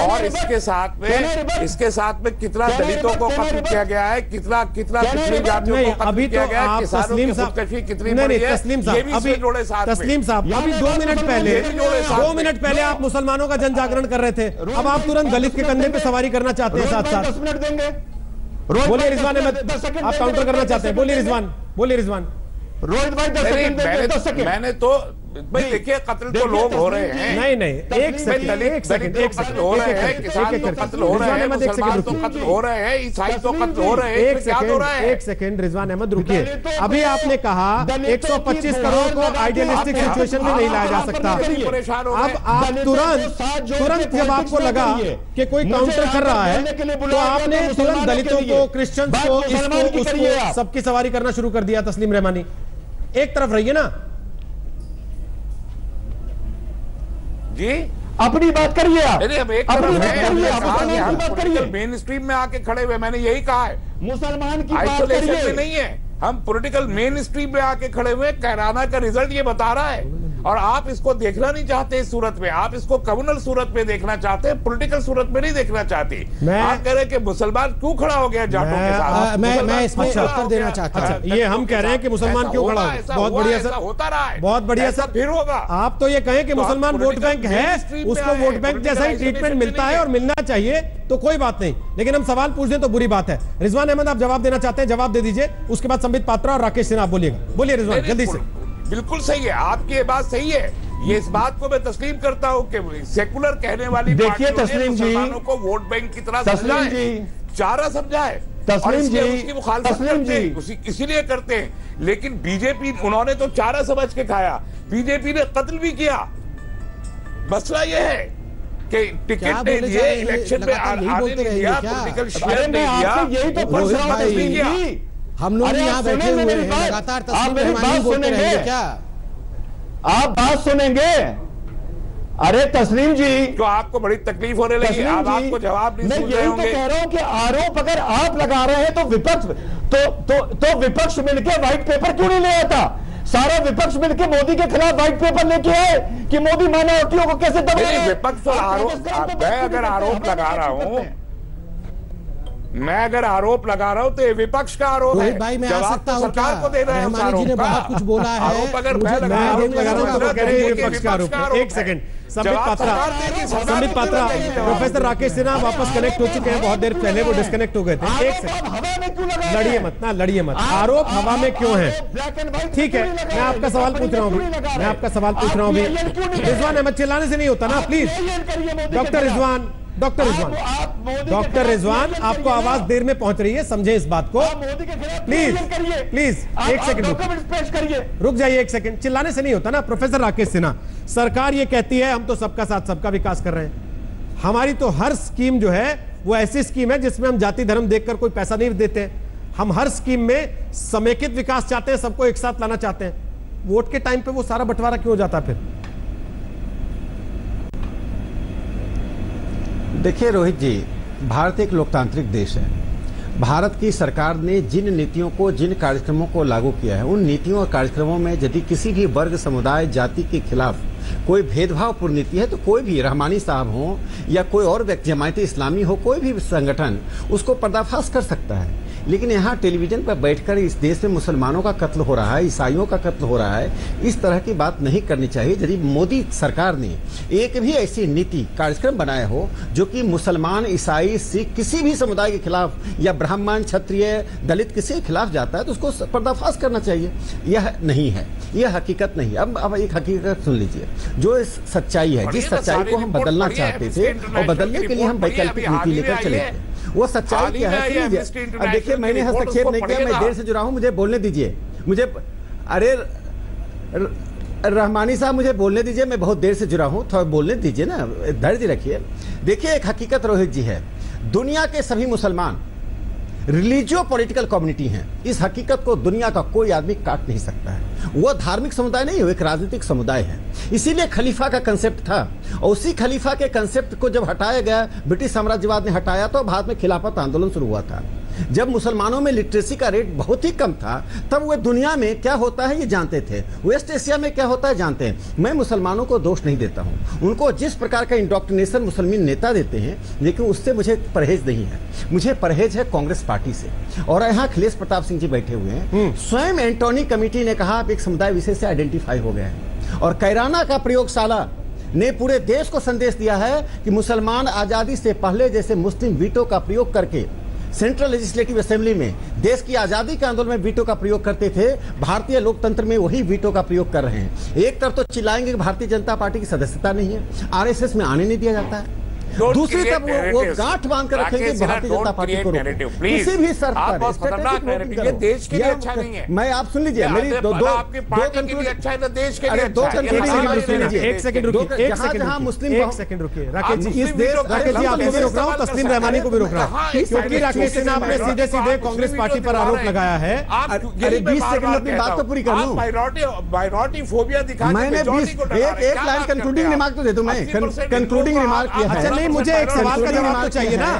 और इसके साथ में इसके साथ में कितना दलितों को rebut? किया गया है कितना कितना पिछड़ी जातियों को अभी तो है आप तस्लीम साहब कितनी नहीं नहीं तस्लीम साहब अभी तस्लीम साहब दो मिनट पहले दो मिनट पहले आप मुसलमानों का जन जागरण कर रहे थे। अब आप तुरंत दलित के कंधे पे सवारी करना चाहते हैं साथ साथ। दस मिनट देंगे। बोलिए रिजवान अहमद आप काउंटर करना चाहते हैं। बोलिए रिजवान बोलिए रिजवान। रोहित भाई दस सेकंड। मैंने तो भाई देखिए कत्ल तो लोग हो रहे हैं। नहीं नहीं एक सेकंड एक सेकंड एक तो सेकंड हो रहे हैं किसान तो कत्ल हो रहे रिजवान हैं मुसलमान तो कत्ल हो रहे हैं ईसाई तो कत्ल हो रहे हैं एक सेकंड एक सेकंड रिजवान अहमद रुकिए। अभी आपने कहा दलितों की 125 करोड़ को आइडियलिस्टिक सिचुएशन में नहीं लाया जा सकता। अब आप तुरंत तुरंत जब आपको लगा कि कोई काउंटर कर रहा है तो आपने तो तुरंत दलितों को। क्रिश्चियंस को सबकी सवारी करना शुरू कर दिया तस्लीम रहमानी एक तरफ़ रहिए ना जी। अपनी बात करिए आप। नहीं हम एक अपनी बात करिए आप बात करिए। मेन स्ट्रीम में आके खड़े हुए मैंने यही कहा है। मुसलमान की बात आइसोलेशन में करिए नहीं है। हम पॉलिटिकल मेन स्ट्रीम में आके खड़े हुए कैराना का रिज़ल्ट ये बता रहा है। और आप इसको देखना नहीं चाहते इस सूरत में आप इसको कम्युनल सूरत में देखना चाहते हैं पॉलिटिकल सूरत में नहीं देखना चाहते। मैं- आप कह रहे हैं कि मुसलमान क्यों खड़ा हो गया जाटों के साथ? मैं- मैं इसमें उत्तर देना चाहता अच्छा हूँ। ये हम कह रहे हैं कि मुसलमान क्यों खड़ा हो? बहुत बढ़िया सर। होता रहा है। बहुत बढ़िया सर। फिर होगा। आप तो ये कहें कि तो मुसलमान वोट बैंक है उसको वोट बैंक जैसा ही ट्रीटमेंट मिलता है और मिलना चाहिए तो कोई बात नहीं। लेकिन हम सवाल पूछ दें तो बुरी बात है। रिजवान अहमद आप जवाब देना चाहते हैं जवाब दे दीजिए। उसके बाद संबित पात्रा और राकेश सिन्हा बोलिएगा। बोलिए रिजवान जल्दी से। बिल्कुल सही है आपकी ये बात सही है। ये इस बात को मैं तस्लीम करता हूँ कि सेकुलर कहने वाली देखिए तस्लीम जी, को वोट बैंक की तरह तस्लीम समझा है जी, चारा समझा है तस्लीम जी, उसकी मुखालफत तस्लीम जी। उसी इसीलिए करते हैं। लेकिन बीजेपी उन्होंने तो चारा समझ के खाया। बीजेपी ने कत्ल भी किया। मसला ये है कि टिकट नहीं दिए? इलेक्शन में यही आने नहीं दिया? पॉलिटिकल शेयर नहीं दिया यही तो हम लोग यहाँ आप बैठे हुए हैं बात? लगातार आप मेरी बात सुनेंगे? क्या आप बात सुनेंगे अरे तस्लीम जी तो आपको बड़ी तकलीफ़ होने लगी जी, आपको जवाब नहीं मैं यही तो कह रहा हूँ कि आरोप अगर आप लगा रहे हैं तो विपक्ष तो तो तो विपक्ष मिलकर व्हाइट पेपर क्यों नहीं ले आता सारा विपक्ष मिलकर मोदी के खिलाफ व्हाइट पेपर लेके आए कि मोदी माइनॉरिटियों को कैसे दबा नहीं, रहे हैं? विपक्ष आरोप- मैं अगर आरोप लगा रहा हैं। मैं अगर आरोप लगा रहा हूँ तो ये विपक्ष का आरोप है। भाई मैं आ सकता तो हूँ सरकार को देना है उस रहमानी जी ने बहुत कुछ बोला है। आरोप अगर मैं लगा रहा हूँ तो रहा हूँ तो रहे हैं विपक्ष का आरोप। एक सेकंड संबित जवाब पात्रा। संबित पात्रा प्रोफेसर राकेश सिन्हा वापस कनेक्ट हो चुके हैं बहुत देर पहले वो डिस्कनेक्ट हो गए थे। एक सेकंड। आप हवा में क्यों लगा रहे लड़िए मत ना लड़िए मत। आरोप हवा में क्यों है? ठीक है मैं आपका सवाल पूछ रहा हूँ मैं आपका सवाल पूछ रहा हूँ रिजवान अहमद चिल्लाने से नहीं होता ना please doctor Rizwan doctor Rizwan. Doctor Rizwan आपको आवाज़ देर में पहुँच रही है समझे इस बात को। मोदी के खिलाफ प्लीज़, करिए। प्लीज़, एक सेकंड पेश करिए। रुक जाइए एक सेकंड चिल्लाने से नहीं होता ना प्रोफेसर राकेश सिन्हा। सरकार ये कहती है हम तो सबका साथ सबका विकास कर रहे हैं। हमारी तो हर स्कीम जो है वो ऐसी स्कीम है जिसमें हम जाति धर्म देखकर कोई पैसा नहीं देते हम हर स्कीम में समेकित विकास चाहते हैं सबको एक साथ लाना चाहते हैं। वोट के टाइम पे वो सारा बंटवारा क्यों हो जाता है फिर? देखिए, रोहित जी, भारत एक लोकतांत्रिक देश है। भारत की सरकार ने जिन नीतियों को, जिन कार्यक्रमों को लागू किया है, उन नीतियों और कार्यक्रमों में यदि किसी भी वर्ग, समुदाय, जाति के खिलाफ कोई भेदभावपूर्ण नीति है तो कोई भी रहमानी साहब हो या कोई और व्यक्ति जमायत इस्लामी हो, कोई भी संगठन, उसको पर्दाफाश कर सकता है। लेकिन यहाँ टेलीविज़न पर बैठकर इस देश में मुसलमानों का कत्ल हो रहा है ईसाइयों का कत्ल हो रहा है इस तरह की बात नहीं करनी चाहिए। यदि मोदी सरकार ने एक भी ऐसी नीति कार्यक्रम बनाया हो जो कि मुसलमान ईसाई सिख किसी भी समुदाय के खिलाफ या ब्राह्मण क्षत्रिय दलित किसी के खिलाफ जाता है तो उसको पर्दाफाश करना चाहिए। यह नहीं है। यह हकीकत नहीं अब अब एक हकीकत सुन लीजिए। जो इस सच्चाई है जिस सच्चाई को हम बदलना चाहते थे और बदलने के लिए हम वैकल्पिक नीति लेकर चले थे वो सच्चाई क्या है? देखिए मैंने हस्तक्षेप नहीं किया मैं देर से जुड़ा हूँ मुझे बोलने दीजिए। मुझे अरे रहमानी साहब मुझे बोलने दीजिए मैं बहुत देर से जुड़ा हूँ थोड़ा बोलने दीजिए ना धैर्य रखिए। देखिए एक हकीकत रोहित जी है। दुनिया के सभी मुसलमान रिलीजियो पॉलिटिकल कम्युनिटी हैं। इस हकीकत को दुनिया का कोई आदमी काट नहीं सकता है। वह धार्मिक समुदाय नहीं वो एक राजनीतिक समुदाय है। इसीलिए खलीफा का कंसेप्ट था। और उसी खलीफा के कंसेप्ट को जब हटाया गया, ब्रिटिश साम्राज्यवाद ने हटाया तो भारत में खिलाफत आंदोलन शुरू हुआ था। जब मुसलमानों में लिटरेसी का रेट बहुत ही कम था तब वे दुनिया में क्या होता है ये जानते थे। वेस्ट एशिया में क्या होता है जानते हैं। मैं मुसलमानों को दोष नहीं देता हूँ। उनको जिस प्रकार का इंडोक्ट्रिनेशन मुसलमान नेता देते हैं लेकिन उससे मुझे परहेज नहीं है। मुझे परहेज है कांग्रेस पार्टी से। और यहाँ अखिलेश प्रताप सिंह जी बैठे हुए हैं। स्वयं एंटोनी कमेटी ने कहा आप एक समुदाय विशेष से आइडेंटिफाई हो गए हैं। और कैराना का प्रयोगशाला ने पूरे देश को संदेश दिया है कि मुसलमान आज़ादी से पहले जैसे मुस्लिम वीटो का प्रयोग करके सेंट्रल लेजिस्लेटिव असेंबली में देश की आज़ादी के आंदोलन में वीटो का प्रयोग करते थे, भारतीय लोकतंत्र में वही वीटो का प्रयोग कर रहे हैं। एक तरफ़ तो चिल्लाएँगे कि भारतीय जनता पार्टी की सदस्यता नहीं है, आरएसएस में आने नहीं दिया जाता है। दूसरी तरफ़ वो, वो गांठ बाँध कर रखेंगे भारतीय जनता पार्टी को. किसी भी लिए अच्छा नहीं है। मैं आप सुन लीजिए मेरी दो दो दो पार्टी के ना देश के लिए अरे दो conclude एक सेकंड रुकिए जहां- सेकंड जहाँ रुकिए, मुस्लिम एक सेकंड रुकिए। राकेश जी इस देश- राकेश जी आप खिलाफ भी रोक रहा हूँ तस्लीम रहमानी को भी रोक रहा हाँ, क्योंकि राकेश आपने सीधे सीधे कांग्रेस पार्टी पर आरोप लगाया है आप अरे, यही अरे, मैं 20 बार-बार सेकंड अपनी बात तो पूरी कर लूँ। माइनॉरिटी माइनॉरिटी फोबिया दिखा मैंने बीस एक एक लाइन कंक्लूडिंग रिमार्क तो दे दूँ मैं कंक्लूडिंग रिमार्क किया है नहीं मुझे एक सवाल का जवाब तो चाहिए ना।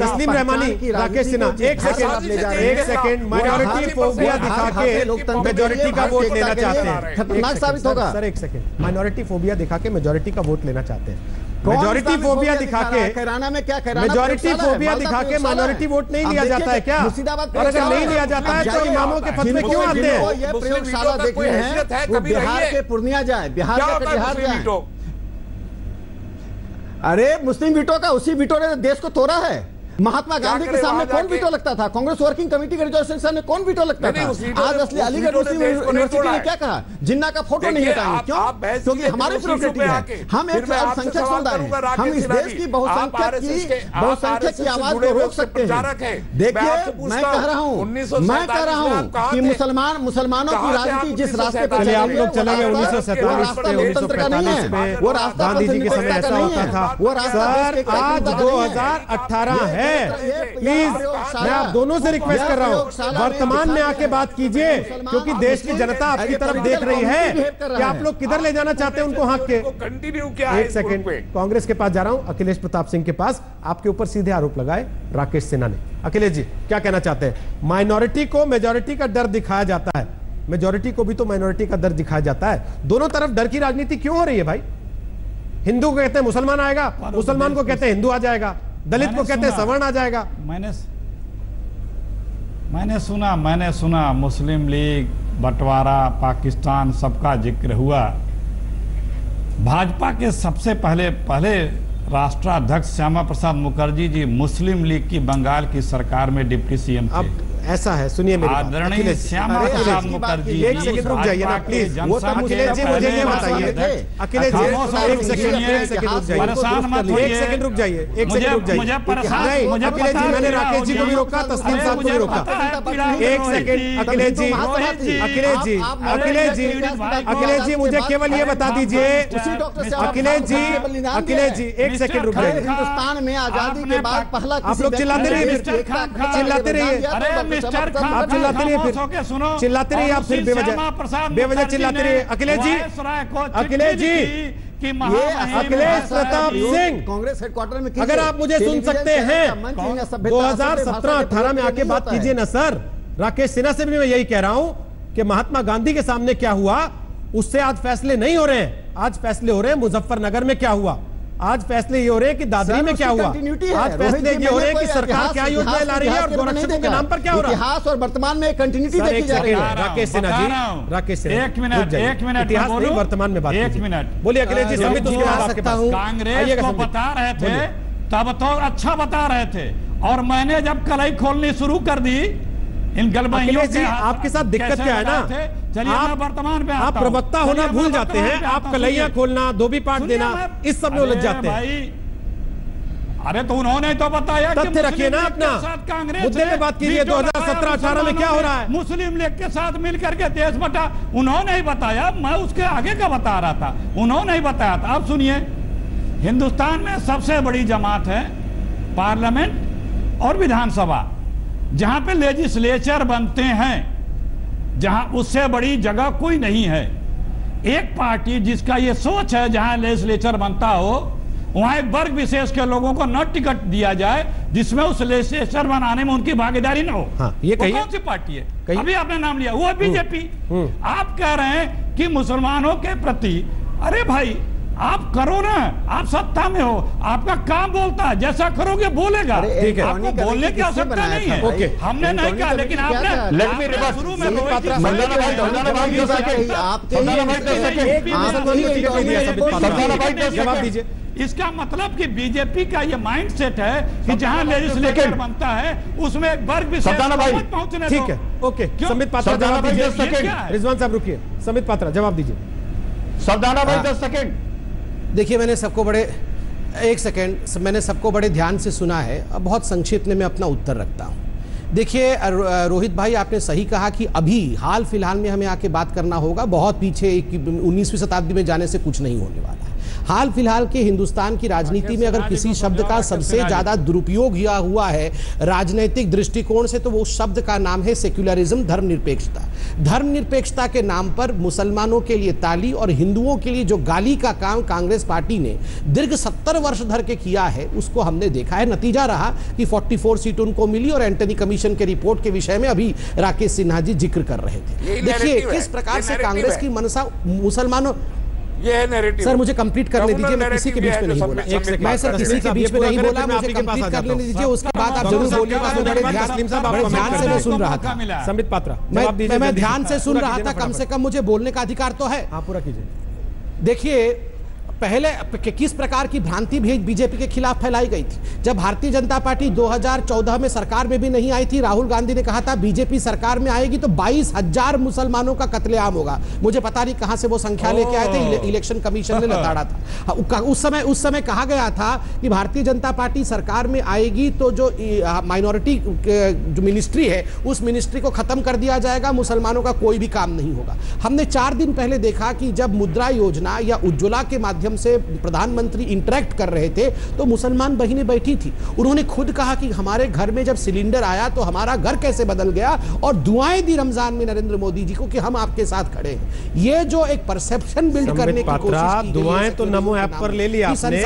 तस्लीम रहमानी राकेश सिन्हा एक सेकंड हाथ ले जा रहे एक सेकंड माइनॉरिटी फोबिया दिखा के मेजोरिटी का वोट लेना चाहते हैं। खतरनाक साबित होगा। सर एक सेकंड माइनॉरिटी फोबिया दिखा के मेजोरिटी का वोट लेना चाहते हैं। मेजोरिटी फोबिया दिखा दिखा रहा? के कैराना में क्या कैराना मेजोरिटी फोबिया दिखा के माइनॉरिटी वोट नहीं लिया जाता है क्या? और अगर नहीं लिया जाता है तो इमामों के फतवे क्यों आते हैं? ये प्रयोगशाला का देखने हैं बिहार के पूर्णिया जाए बिहार कटिहार जाए अरे मुस्लिम वीटो का उसी वीटो ने देश को तोड़ा है। महात्मा गांधी के सामने कौन वीटो लगता था? कांग्रेस वर्किंग कमेटी के रिजर्वेशन सामने कौन वीटो लगता था? आज असली अलीगढ़ मुस्लिम यूनिवर्सिटी ने क्या कहा? जिन्ना का फ़ोटो नहीं हटाएँगे। क्यों? क्योंकि हमारे। है। हम एक अल्पसंख्यक समुदाय करूँगा, हम इस देश की बहुसंख्यक की बहुसंख्यक की आवाज़ को रोक सकते हैं। हैं। देखिए मैं कह रहा हूँ मैं कह रहा हूँ कि मुसलमान मुसलमानों की राजनीति जिस रास्ते पर 1947 आप है, लोग चले गए उन्नीस सौ सैतालीस का नहीं है। वो रास्ता गांधी जी के समय ऐसा होता था वो रास्ता आज कानून का नहीं है। 2018 है। प्लीज़ मैं आप दोनों से रिक्वेस्ट कर रहा हूँ। वर्तमान में आके बात कीजिए क्योंकि देश की जनता आपकी तरफ़ देख रही है कि आप लोग किधर ले जाना चाहते हैं उनको हाँक के। कंटिन्यू क्या एक सेकंड? कांग्रेस के पास जा रहा हूँ अखिलेश प्रताप सिंह के पास। आपके ऊपर सीधे आरोप लगाए राकेश सिन्हा ने। अखिलेश जी क्या कहना चाहते हैं? माइनॉरिटी को मेजोरिटी का डर दिखाया जाता है। मेजोरिटी को भी तो माइनॉरिटी का डर दिखाया जाता है। दोनों तरफ़ डर की राजनीति क्यों हो रही है भाई? हिंदू को कहते हैं मुसलमान आएगा मुसलमान को कहते हैं हिंदू आ जाएगा। दलित को कहते सवर्ण आ जाएगा। मैंने मैंने सुना मैंने सुना मुस्लिम लीग बंटवारा पाकिस्तान सबका ज़िक्र हुआ। भाजपा के सबसे पहले पहले राष्ट्राध्यक्ष श्यामा प्रसाद मुखर्जी जी मुस्लिम लीग की बंगाल की सरकार में डिप्टी सीएम थे। अब ऐसा है सुनिए मेरी एक सेकंड रुक जाइए ना प्लीज़ वो तो मुझे- अखिलेश जी मुझे ये बताइए अखिलेश जी एक सेकंड एक सेकंड रुक जाइए एक सेकंड रुक जाइए एक सेकंड रुक जाइए नहीं, अखिलेश पता जी मैंने राकेश जी को भी रोका तस्लीम साहब को भी रोका है, है एक सेकंड अखिलेश जी अखिलेश जी अखिलेश जी अखिलेश जी मुझे केवल ये बता दीजिए उसी डॉक्टर से अखिलेश जी अखिलेश जी एक सेकंड रुक जाइए हिंदुस्तान में आज़ादी के बाद पहला आप लोग चिल्लाते रहिए चिल्लाते रहिए। अरे मिस्टर आप चिल्लाते रहिए फिर। चिल्लाते रहिए आप फिर बेवजह बेवजह चिल्लाते रहिए। अखिलेश जी अखिलेश जी, ये अखिलेश प्रताप सिंह। कांग्रेस हेडक्वार्टर में अगर आप मुझे सुन सकते हैं 2017-18 में आके बात कीजिए ना सर। राकेश सिन्हा से भी मैं यही कह रहा हूँ कि महात्मा गांधी के सामने क्या हुआ उससे आज फैसले नहीं हो रहे हैं। आज फैसले हो रहे हैं मुजफ्फरनगर में क्या हुआ। आज फैसले ये हो रहे हैं कि दादरी में क्या हुआ? आज फैसले ये हो रहे हैं कि सरकार क्या योजनाएँ ला रही है और गोरक्षकों के नाम पर क्या हो रहा है? इतिहास और वर्तमान में कंटिन्यूटी देखी जा रही है। राकेश सिन्हा जी, राकेश सिन्हा, एक मिनट, एक मिनट, इतिहास नहीं वर्तमान में बात एक मिनट। बोलिए अखिलेश जी बाद आ आपके सकता पास। हूँ। कांग्रेस को बता रहे थे तब तो अच्छा बता रहे थे। और मैंने जब कलई खोलनी शुरू कर दी इन जी के आपके साथ दिक्कत क्या है ना? चलिए मैं वर्तमान में आप प्रवक्ता होना भूल जाते हैं आप कलैया खोलना धोबी पाठ देना इस सब में उलझ जाते हैं। अरे तो उन्होंने तो बताया कि तथ्य रखिए ना अपना। मुद्दे पे बात कीजिए, वीटो 2017-18 में क्या हो रहा है? मुस्लिम लीग के साथ मिलकर के देश बटा उन्होंने ही बताया मैं उसके आगे का बता रहा था। उन्होंने ही बताया था। आप सुनिए हिंदुस्तान में सबसे बड़ी जमात है पार्लियामेंट और विधानसभा। जहाँ पे लेजिस्लेचर बनते हैं जहाँ उससे बड़ी जगह कोई नहीं है। एक पार्टी जिसका ये सोच है जहाँ लेजिस्लेचर बनता हो वहाँ एक वर्ग विशेष के लोगों को न टिकट दिया जाए जिसमें उस लेजिस्लेचर बनाने में उनकी भागीदारी न हो। हाँ, ये। कौन सी पार्टी है? कहिए। अभी आपने नाम लिया वो बीजेपी। आप कह रहे हैं कि मुसलमानों के प्रति अरे भाई आप करो ना आप सत्ता में हो आपका काम बोलता है जैसा करोगे बोलेगा ठीक है। आपको बोलने की आवश्यकता नहीं है ओके। हमने नहीं कहा लेकिन आपने. शुरू में ही ही- ही इसका मतलब कि बीजेपी का ये माइंड सेट है कि जहाँ लेजिस्लेचर second. बनता है उसमें एक वर्ग को पहुँचने ठीक है ओके? संबित पात्रा जवाब दीजिए है? रिजवान साहब रुकिए संबित पात्रा जवाब दीजिए सरदाना भाई हाँ। दस सेकेंड देखिए, मैंने सबको बड़े, एक सेकेंड मैंने सबको बड़े ध्यान से सुना है। अब बहुत संक्षिप्त में मैं अपना उत्तर रखता हूँ। देखिए रोहित भाई, आपने सही कहा कि अभी हाल फ़िलहाल में हमें आके बात करना होगा। बहुत पीछे उन्नीसवीं शताब्दी में जाने से कुछ नहीं होने वाला हाल फ़िलहाल के हिंदुस्तान की राजनीति में अगर किसी शब्द का सबसे ज़्यादा दुरुपयोग किया हुआ है राजनीतिक दृष्टिकोण से तो वो शब्द का नाम है सेक्युलरिज्म धर्मनिरपेक्षता। धर्मनिरपेक्षता के नाम पर मुसलमानों के लिए ताली और हिंदुओं के लिए जो गाली का काम कांग्रेस पार्टी ने दीर्घ सत्तर वर्ष धर के किया है उसको हमने देखा है। नतीजा रहा कि 44 सीट उनको मिली और एंटनी कमीशन के रिपोर्ट के विषय में अभी राकेश सिन्हा जी ज़िक्र कर रहे थे। देखिए किस प्रकार से कांग्रेस की मनसा मुसलमानों ये है नैरेटिव सर मुझे कंप्लीट करने दीजिए मैं किसी के बीच में नहीं बोला। एक सेकंड, मैं सर किसी के बीच में नहीं बोला मुझे कंप्लीट करने दीजिए उसके बाद आप ज़रूर बोलिएगा मैं बड़े ध्यान से बड़े ध्यान से मैं सुन रहा था। संबित पात्रा मैं जवाब दीजिए मैं- मैं ध्यान से सुन रहा था कम से कम मुझे बोलने का अधिकार तो है। हाँ पूरा कीजिए। देखिए पहले कि- किस प्रकार की भ्रांति भी बीजेपी के खिलाफ फैलाई गई थी? जब भारतीय जनता पार्टी 2014 में सरकार में भी नहीं आई थी राहुल गांधी ने कहा था बीजेपी सरकार में आएगी तो बाईस हज़ार मुसलमानों का कत्लेआम होगा। मुझे पता नहीं कहाँ से वो संख्या लेके आए थे इले, इलेक्शन कमीशन ने लताड़ा था। हाँ, उस समय उस समय कहा गया था कि भारतीय जनता पार्टी सरकार में आएगी तो जो माइनॉरिटी जो मिनिस्ट्री है उस मिनिस्ट्री को खत्म कर दिया जाएगा मुसलमानों का कोई भी काम नहीं होगा। हमने चार दिन पहले देखा कि जब मुद्रा योजना या उज्ज्वला के माध्यम से प्रधानमंत्री इंटरेक्ट कर रहे थे तो मुसलमान बहिनें बैठी थी। उन्होंने खुद कहा कि हमारे घर में जब सिलेंडर आया तो हमारा घर कैसे बदल गया? और दुआएँ दी रमज़ान में नरेंद्र मोदी जी को कि हम आपके साथ खड़े हैं। ये जो एक परसेप्शन बिल्ड करने की कोशिश की दुआएँ तो नमो ऐप पर ले लिया आपने।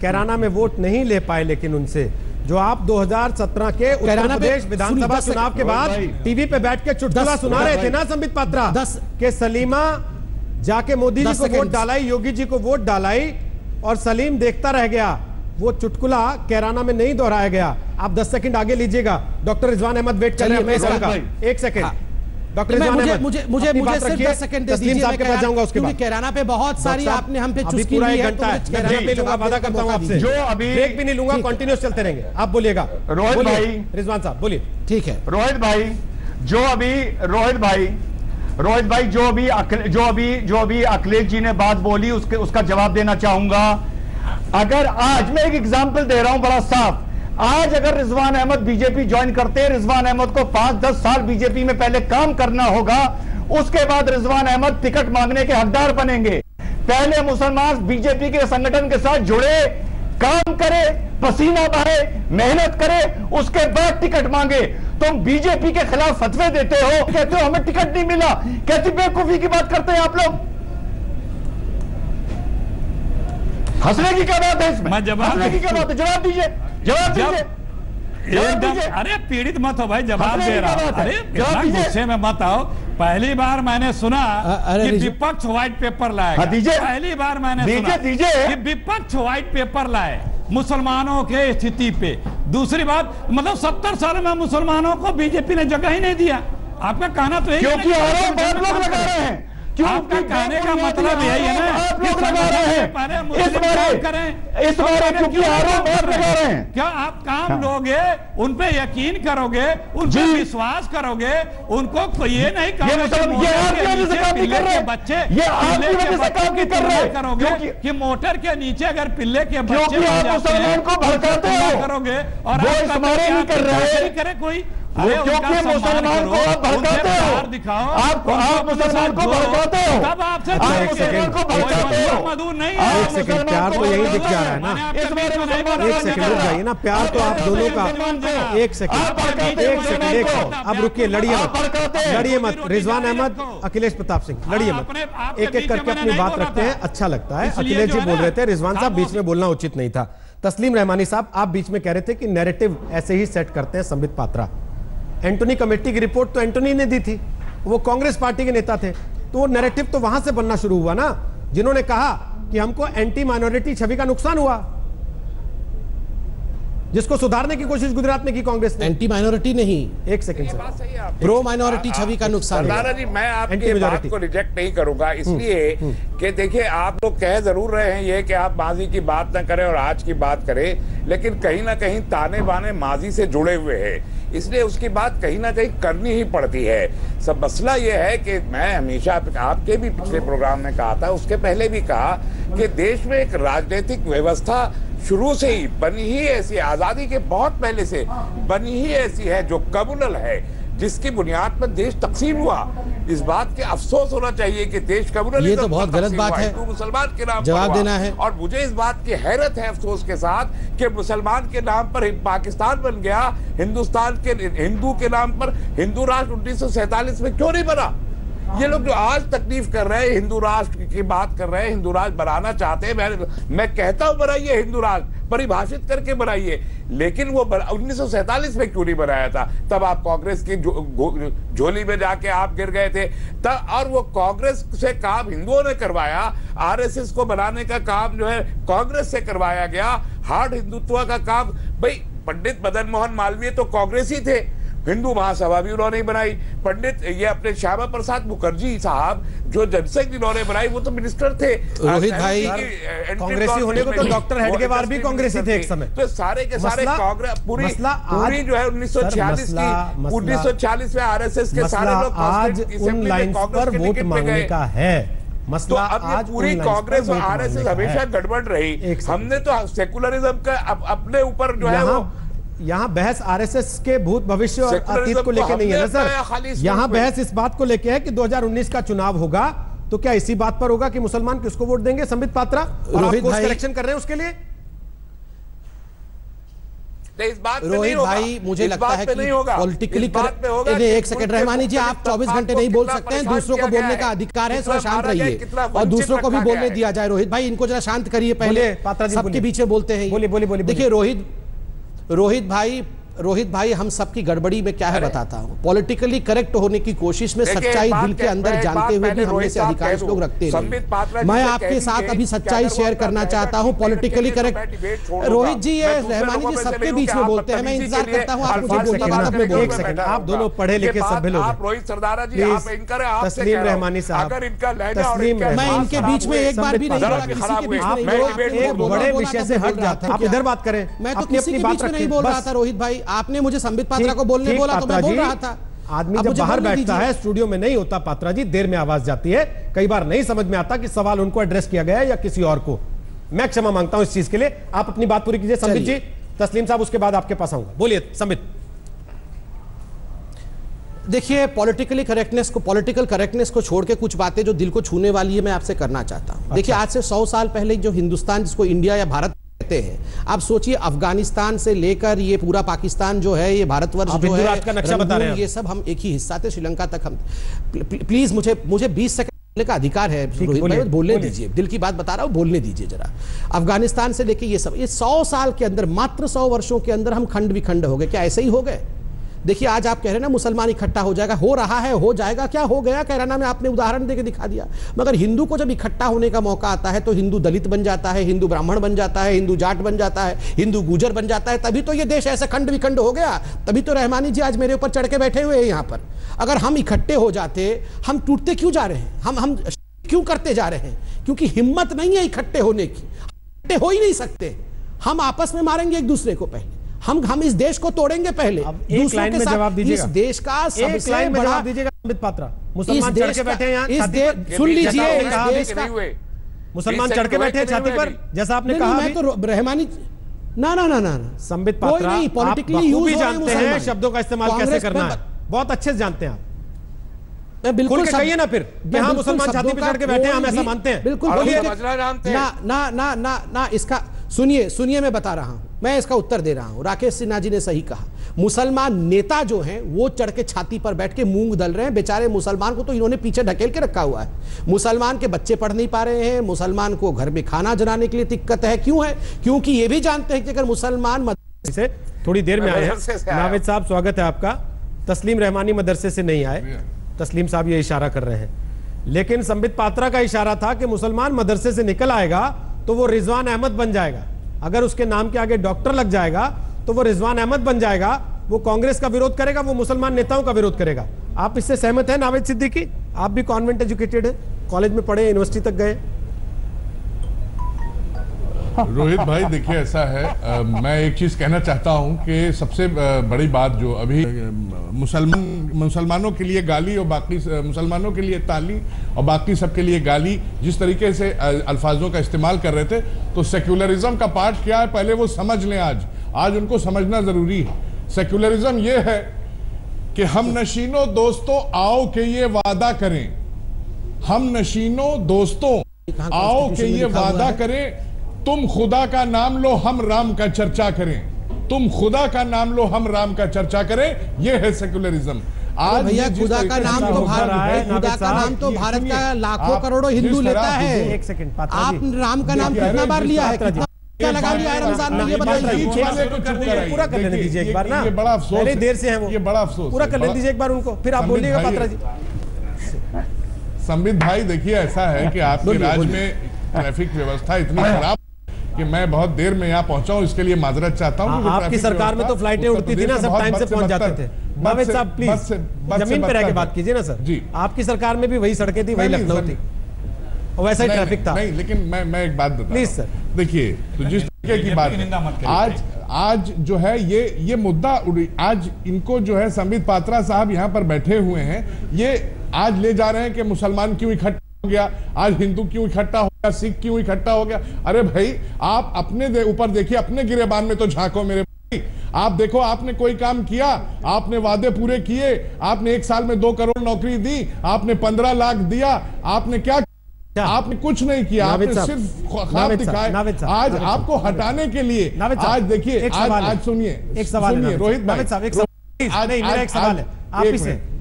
कैराना में वोट नहीं ले पाए लेकिन उनसे। जो आप 2017 के उत्तर प्रदेश विधानसभा चुनाव के बाद टीवी पे बैठ के चुटकुला सुना रहे थे ना संबित पात्रा? के सलीमा जाके मोदी जी को वोट डालाई योगी जी को वोट डालाई और सलीम देखता रह गया। वो चुटकुला कैराना में नहीं दोहराया गया। आप 10 सेकंड आगे लीजिएगा। डॉक्टर रिजवान अहमद वेट कर रहे हैं। एक सेकंड। हाँ। डॉक्टर मुझे मुझे मुझे मुझे सिर्फ़ 10 सेकंड दे दीजिए मैं पास कैराना- जाऊँगा उसके बाद। कैराना पे बहुत सारी आपने हम पे चुस्की ली है घंटा तो है। मैं ब्रेक लूँगा वादा करता हूँ आपसे। जो। अभी- ब्रेक भी नहीं लूँगा कंटिन्यूस चलते रहेंगे। आप बोलिएगा। रोहित भाई। रिजवान साहब बोलिए। ठीक है। रोहित भाई जो अभी रोहित भाई रोहित भाई, जो अखिल- जो अभी जो अभी अखिलेश जी ने बात बोली, उसके, उसका जवाब देना चाहूँगा। अगर आज मैं एक एग्जांपल दे रहा हूँ, बड़ा साफ़। आज अगर रिजवान अहमद बीजेपी ज्वाइन करते हैं रिजवान अहमद को पाँच दस साल बीजेपी में पहले काम करना होगा, उसके बाद रिजवान अहमद टिकट मांगने के हकदार बनेंगे। पहले मुसलमान बीजेपी के संगठन के साथ जुड़े, काम करे, पसीना बहाए, मेहनत करे, उसके बाद टिकट मांगे। तुम बीजेपी के खिलाफ फतवे देते हो कहते हो हमें टिकट नहीं मिला। कैसी बेवकूफ़ी की बात करते हैं आप लोग? हंसने की क्या बात है इसमें? जवाब हंसने की क्या बात है? जवाब दीजिए। जवाब दीजिए। जवाब एकदम दीजिए। अरे पीड़ित मत हो भाई जवाब दे रहा हूँ? अरे जवाब इतना दीजिए। गुस्से में मत आओ। पहली बार मैंने सुना कि विपक्ष व्हाइट पेपर लाएगा। हाँ, पहली बार मैंने सुना दीजिए। कि विपक्ष व्हाइट पेपर लाए। मुसलमानों के स्थिति पे। दूसरी बात मतलब सत्तर साल में मुसलमानों को बीजेपी ने जगह ही नहीं दिया। आपका कहना तो यही है क्योंकि आरोप आप लोग लगा रहे हैं। क्योंकि आपका कहने का मतलब यही है ना इस बारे करें। इस बारे क्योंकि आरोप लगा रहे? हैं। क्या आप काम हाँ। लोगे? उन पे यकीन करोगे? उन पे विश्वास करोगे? उनको ये नहीं ये कहोगे कि ये मोटर आपकी के वजह से नीचे काम नहीं पिल्ले कर के रहे। बच्चे। करोगे कि मोटर के नीचे अगर पिल्ले के बच्चे को भड़काते करोगे और नहीं कर रहे। कोई। क्योंकि मुसलमान को आप भड़काते हो। आप- आप मुसलमान को भड़काते हो। आप प्यार मुसलमान को भड़काते हो। मजदूर मजदूर नहीं आप एक सेकंड, प्यार तो यही दिख जा रहा है ना। एक सेकंड रुक जाइए ना। प्यार तो आप दोनों का एक सेकंड एक सेकंड एक। अब रुकिए लड़िए मत। लड़िए मत। रिजवान अहमद अखिलेश प्रताप सिंह लड़िए मत। एक एक करके अपनी बात रखते हैं। अच्छा लगता है। अखिलेश जी बोल रहे थे रिजवान साहब बीच में बोलना उचित नहीं था। तस्लीम रहमानी साहब आप बीच में कह रहे थे कि नैरेटिव ऐसे ही सेट करते हैं संबित पात्रा एंटोनी कमेटी की रिपोर्ट तो एंटोनी ने दी थी। वो कांग्रेस पार्टी के नेता थे। तो वो नैरेटिव तो वहाँ से बनना शुरू हुआ ना जिन्होंने कहा कि हमको एंटी माइनॉरिटी छवि का नुकसान हुआ जिसको सुधारने की कोशिश गुजरात में की कांग्रेस ने। एंटी माइनॉरिटी नहीं। एक सेकंड सर। प्रो माइनॉरिटी छवि का नुकसान। सरदारा जी मैं आपकी. बात को रिजेक्ट नहीं करूँगा। इसलिए कि देखिए आप लोग कह ज़रूर रहे हैं ये कि आप माजी की बात ना करें और आज की बात करें लेकिन कहीं ना कहीं ताने बाने माजी से जुड़े हुए हैं। इसलिए उसकी बात कहीं ना कहीं करनी ही पड़ती है। सब मसला यह है कि मैं हमेशा आपके भी पिछले प्रोग्राम में कहा था, उसके पहले भी कहा कि देश में एक राजनीतिक व्यवस्था शुरू से ही बनी ही ऐसी, आज़ादी के बहुत पहले से बनी ही ऐसी है जो कम्युनल है। जिसकी बुनियाद पर देश तकसीम हुआ इस बात के अफसोस होना चाहिए कि देश का ये तो बहुत गलत बात है। मुसलमान के नाम पर जवाब देना है। और मुझे इस बात की हैरत है अफसोस के साथ कि मुसलमान के नाम पर पाकिस्तान बन गया हिंदुस्तान के हिंदू के नाम पर हिंदू राष्ट्र उन्नीस में क्यों नहीं बना ये लोग जो आज तकलीफ़ कर रहे हैं, हिंदू राष्ट्र की बात कर रहे हैं, हिंदू राष्ट्र बनाना चाहते हैं, मैं मैं कहता हूँ बनाइए हिंदू राष्ट्र परिभाषित करके बनाइए। लेकिन वो उन्नीस में क्यों नहीं बनाया था? तब आप कांग्रेस की झोली में जाके आप गिर गए थे। तब और वो कांग्रेस से काम हिंदुओं ने करवाया, आरएसएस को बनाने का काम जो है कांग्रेस से करवाया गया, हार्ड हिंदुत्व का काम। भाई, पंडित मदन मोहन मालवीय तो कांग्रेस ही थे। हिंदू महासभा भी उन्होंने बनाई। पंडित ये अपने श्यामा प्रसाद मुखर्जी साहब जो जनसंघ जिन्होंने बनाई वो तो मिनिस्टर थे। रोहित भाई, कांग्रेसी होने को तो डॉक्टर हेडगेवार भी कांग्रेसी थे एक समय। तो सारे के सारे कांग्रेस पूरी पूरी जो है उन्नीस सौ सर, छियालीस मसला- की मसला- उन्नीस सौ छियालीस में आरएसएस के सारे लोग आज उन लाइंस कांग्रेस पर वोट मांगने का है। तो अब ये आज पूरी कांग्रेस और आरएसएस हमेशा गड़बड़ रही। हमने तो सेकुलरिज्म का अपने ऊपर जो है वो यहाँ बहस आरएसएस के भूत भविष्य और अतीत को लेकर नहीं है ना सर? यहाँ बहस इस बात को लेकर है कि 2019 का चुनाव होगा तो क्या इसी बात पर होगा कि मुसलमान किसको वोट देंगे? संबित पात्रा और आप रोहित करेक्शन कर रहे हैं उसके लिए? इस बात पे रोहित नहीं होगा। भाई मुझे लगता है कि पॉलिटिकली एक सेकंड रहमानी जी आप 24 घंटे नहीं बोल सकते हैं दूसरों को बोलने का अधिकार है थोड़ा शांत रहिए। और दूसरों को भी बोलने दिया जाए रोहित भाई इनको जरा शांत करिए पहले। पात्रा जी, सबके बोलिए। पीछे बोलते हैं बोलिए, बोलिए, बोलिए, देखिए रोहित रोहित भाई रोहित भाई हम सबकी गड़बड़ी में क्या है बताता हूँ। पॉलिटिकली करेक्ट होने की कोशिश में सच्चाई दिल के अंदर जानते हुए भी हम से अधिकांश लोग रखते जी मैं आपके साथ अभी सच्चाई शेयर करना चाहता हूँ। Politically correct. रोहित जी ये रहमानी जी सबके बीच में बोलते हैं। मैं इंतज़ार करता हूँ आप मुझे सेकंड, आप दोनों पढ़े लिखे सभ्य लोग रोहित सरदारा जी तस्लीम हूँ। रहमानी साहब, अगर इनका लहजा और तस्लीम मैं इनके बीच में एक बार भी नहीं। बड़े विषय से हट जाते हैं आप इधर बात करें मैं तो अपनी किसी के बात बीच में नहीं बोल रहा था रोहित भाई आपने मुझे संबित पात्रा को बोलने बोला तो मैं बोल रहा था। आदमी जब बाहर बैठता है स्टूडियो में नहीं होता पात्रा जी देर में आवाज़ जाती है। कई बार नहीं समझ में आता कि सवाल उनको एड्रेस किया गया है या किसी और को। मैं क्षमा माँगता हूँ इस चीज़ के लिए। आप अपनी बात पूरी कीजिए संबित जी। तस्लीम साहब उसके बाद आपके पास आऊँगा। बोलिए संबित। देखिए पॉलिटिकली करेक्टनेस को पॉलिटिकल करेक्टनेस को छोड़ के कुछ बातें जो दिल को छूने वाली है मैं आपसे करना चाहता हूँ। अच्छा। देखिए। आज से सौ साल पहले जो हिंदुस्तान जिसको इंडिया या भारत कहते हैं। आप सोचिए अफ़गानिस्तान से लेकर ये पूरा पाकिस्तान जो है ये भारतवर्ष जो है का नक्शा बता रहे हैं ये सब हम एक ही हिस्सा थे श्रीलंका तक हम प्ल- प्ल- प्लीज़ मुझे मुझे 20 सेकंड बोलने का अधिकार है रोहित भाई बोलने दीजिए। दिल की बात बता रहा हूँ बोलने दीजिए जरा। अफ़गानिस्तान से लेके ये सब ये सौ साल के अंदर मात्र सौ वर्षों के अंदर हम खंड विखंड हो गए। क्या ऐसे ही हो गए? देखिए, आज आप कह रहे ना, मुसलमान इकट्ठा हो जाएगा। हो रहा है, हो जाएगा। क्या हो गया? कह कैराना में आपने उदाहरण देकर दिखा दिया। मगर हिंदू को जब इकट्ठा होने का मौका आता है तो हिंदू दलित बन जाता है, हिंदू ब्राह्मण बन जाता है, हिंदू जाट बन जाता है, हिंदू गुजर बन जाता है। तभी तो ये देश ऐसे खंड विखंड हो गया। तभी तो रहमानी जी आज मेरे ऊपर चढ़ के बैठे हुए हैं यहाँ पर। अगर हम इकट्ठे हो जाते, हम टूटते क्यों जा रहे हैं? हम हम क्यों करते जा रहे हैं? क्योंकि हिम्मत नहीं है इकट्ठे होने की। इकट्ठे हो ही नहीं सकते। हम आपस में मारेंगे एक दूसरे को पहले। हम हम इस देश को तोड़ेंगे पहले। दूसरों के साथ जवाब दीजिएगा। इस देश का सबसे बड़ा दीजिएगा संबित पात्रा। मुसलमान चढ़ के बैठे हैं यहाँ छाती पर। सुन लीजिए? मुसलमान चढ़ के बैठे हैं छाती पर जैसा आपने कहा तो रहमानी ना ना ना ना ना। संबित पात्रा नहीं, हो रहे हैं जानते हैं शब्दों का इस्तेमाल कैसे करना है। बहुत अच्छे से जानते हैं आप। बिल्कुल कहिए ना फिर हाँ, बिल्कुल मुसलमान छाती शब्दों पे चढ़ के बैठे हैं, हम ऐसा मानते हैं। बिल्कुल हैं। ना ना ना ना ना इसका सुनिए सुनिए मैं बता रहा हूँ। मैं इसका उत्तर दे रहा हूँ। राकेश सिन्हा जी ने सही कहा। मुसलमान नेता जो हैं वो चढ़ के छाती पर बैठ के मूंग दल रहे हैं। बेचारे मुसलमान को तो इन्होंने पीछे ढकेल के रखा हुआ है। मुसलमान के बच्चे पढ़ नहीं पा रहे हैं मुसलमान को घर में खाना जलाने के लिए दिक्कत है। क्यों है? क्योंकि ये भी जानते हैं कि अगर मुसलमान मद- से थोड़ी देर में आए हैं। मदरसे नावेद साहब स्वागत है आपका। तस्लीम रहमानी मदरसे से नहीं आए। तस्लीम साहब ये इशारा कर रहे हैं। लेकिन संबित पात्रा का इशारा था कि मुसलमान मदरसे से निकल आएगा तो वो रिजवान अहमद बन जाएगा। अगर उसके नाम के आगे डॉक्टर लग जाएगा तो वो रिजवान अहमद बन जाएगा। वो कांग्रेस का विरोध करेगा, वो मुसलमान नेताओं का विरोध करेगा। आप इससे सहमत हैं नावेद सिद्दीकी? आप भी कॉन्वेंट एजुकेटेड है, कॉलेज में पढ़े, यूनिवर्सिटी तक गए। रोहित भाई देखिए ऐसा है। अ, मैं एक चीज़ कहना चाहता हूँ कि सबसे बड़ी बात जो अभी मुसलमान मुसलमानों के लिए गाली और बाकी मुसलमानों के लिए ताली और बाकी सबके लिए गाली जिस तरीके से अल्फाजों का इस्तेमाल कर रहे थे तो सेक्युलरिज्म का पार्ट क्या है? पहले वो समझ लें आज। आज उनको समझना ज़रूरी है। सेक्युलरिज्म ये है कि हम नशीनों दोस्तों आओ के ये वादा करें। हम नशीनों दोस्तों आओ के ये वादा? करें तुम खुदा का नाम लो हम राम का चर्चा करें। तुम खुदा का नाम लो हम राम का चर्चा करें। यह है सेक्युलरिज्म आज भैया खुदा का नाम तो भारत है, खुदा का नाम तो भारत का लाखों करोड़ों हिंदू लेता है। एक सेकंड, आप राम का नाम कितना बार लिया है? क्या लगा लिया है रमज़ान में? ये बताइए। पूरा कर लेने दीजिए एक बार ना। बड़ा अफसोस पहले देर से हैं वो। ये बड़ा अफसोस पूरा कर लेने दीजिए एक बार उनको। फिर आप बोलिएगा पात्रा जी। संबित भाई देखिए ऐसा है कि आपके राज्य में ट्रैफ़िक व्यवस्था इतनी खराब कि मैं बहुत देर में यहाँ पहुँचा हूँ इसके लिए माजरत चाहता हूँ हाँ, आपकी सरकार में तो फ्लाइटें उड़ती थी ना सब टाइम से पहुँच जाते थे। से- साहब प्लीज़ ज़मीन पे रह के बात कीजिए ना सर। जी। आपकी सरकार में भी वही सड़कें थी वही लखनऊ थी। वैसा ही ट्रैफ़िक था। नहीं लेकिन मैं मैं एक बात बता Please, sir. देखिए तो जिस तरीके की बात। आज आज जो है ये ये मुद्दा उड़ी- आज इनको जो है संबित पात्रा साहब यहाँ पर बैठे हुए हैं। ये आज ले जा रहे हैं कि मुसलमान क्यों इकट्ठा हो गया आज हिंदू क्यों इकट्ठा हो सिख क्यों इकट्ठा हो गया? अरे भाई आप अपने ऊपर दे- देखिए अपने गिरेबान में तो झांको मेरे भाई। आप देखो आपने कोई काम किया? आपने वादे पूरे किए? आपने एक साल में दो करोड़ नौकरी दी? आपने पंद्रह लाख दिया? आपने क्या आपने कुछ नहीं किया। आपने सिर्फ़ ख्वाब दिखाए। आज आपको हटाने के लिए आज देखिए आज आज सुनिए। एक सवाल सुनिए रोहित भाई। साहब एक सवाल। नहीं मेरा एक सवाल है। आप ही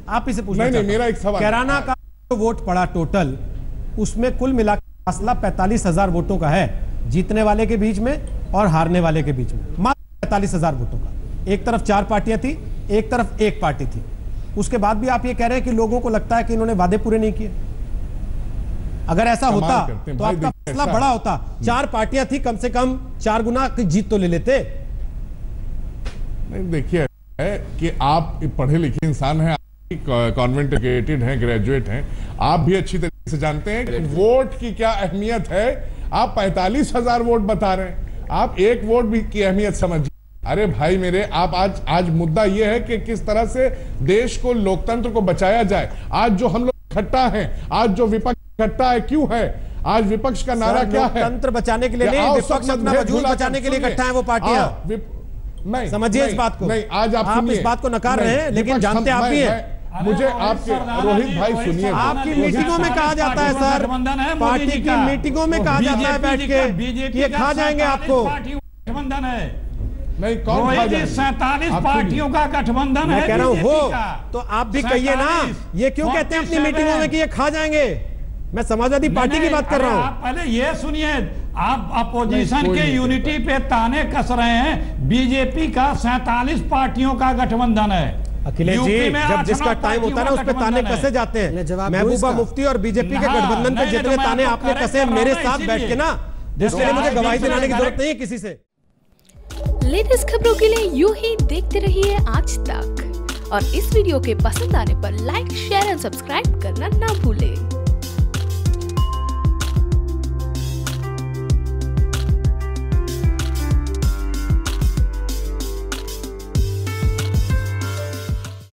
आप से पूछना नहीं, नहीं, मेरा एक सवाल कैराना का वोट पड़ा टोटल उसमें कुल मिला फासला पैंतालीस हज़ार वोटों का है जीतने वाले के बीच में और हारने वाले के बीच में। मात्र पैंतालीस हज़ार वोटों का। एक तरफ़ चार पार्टियाँ थी एक तरफ़ एक पार्टी थी। उसके बाद भी आप ये कह रहे हैं कि लोगों को लगता है कि इन्होंने वादे पूरे नहीं किए। अगर ऐसा होता तो आपका फैसला बड़ा होता। चार पार्टियाँ थी कम से कम चार गुना की जीत तो ले लेते। नहीं देखिए कि आप पढ़े लिखे इंसान हैं कॉन्वेंट एजुकेटेड हैं ग्रेजुएट हैं आप भी अच्छी तरीके से जानते हैं कि वोट की क्या अहमियत है। आप पैंतालीस हज़ार वोट बता रहे हैं। आप एक वोट भी की अहमियत समझिए। अरे भाई मेरे आप आज आज मुद्दा यह है कि किस तरह से देश को लोकतंत्र को बचाया जाए। आज जो हम लोग इकट्ठा हैं आज जो विपक्ष इकट्ठा है क्यों है? आज विपक्ष का नारा क्या है? तंत्र बचाने के लिए नहीं, विपक्ष अपना वजूद बचाने के लिए इकट्ठा है वो पार्टियाँ। नहीं समझिए इस बात को। नहीं आज आप आप इस बात को नकार रहे हैं, लेकिन जानते आप भी हैं। मुझे आपके रोहित भाई सुनिए। आपकी मीटिंगों में कहा जाता है सर। गठबंधन है पार्टी की। मीटिंगों में कहा जाता है बैठ के बीजेपी ये खा जाएँगे आपको। गठबंधन है। नहीं कौन खा रोहित जी सैतालीस पार्टियों का गठबंधन है कह रहा हूँ हो तो आप भी कहिए ना ये क्यों कहते हैं अपनी 47 मीटिंगों में कि ये खा जाएँगे? मैं समाजवादी पार्टी की बात कर रहा हूँ। आप पहले ये सुनिए आप अपोजिशन के यूनिटी पे ताने कस रहे हैं बीजेपी का सैतालीस पार्टियों का गठबंधन है। अखिलेश जी जब जिसका टाइम होता है ना उस पर ताने कसे जाते हैं? महबूबा मुफ्ती और बीजेपी के गठबंधन पे जितने ताने आपने कसे मेरे साथ बैठ के ना जिसके लिए मुझे गवाही दिलाने की ज़रूरत नहीं है किसी से। लेटेस्ट खबरों के लिए यू ही देखते रहिए आज तक। और इस वीडियो के पसंद आने पर लाइक शेयर एंड सब्सक्राइब करना ना भूलें।